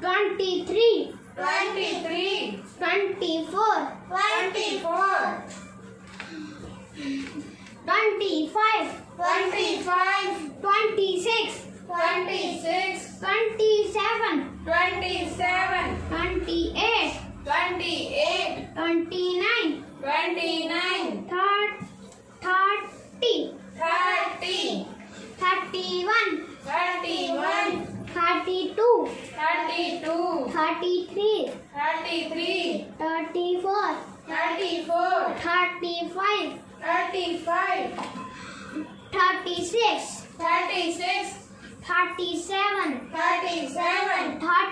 23 24 25 26 27 28 29 29 33 33 34 34 35 35 36 36 37 37 Thirty.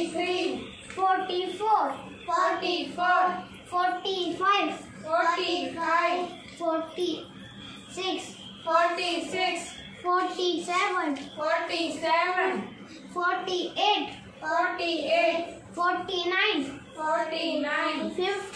43 44 44 45 45 46 46 47 47 48 48 49 49 50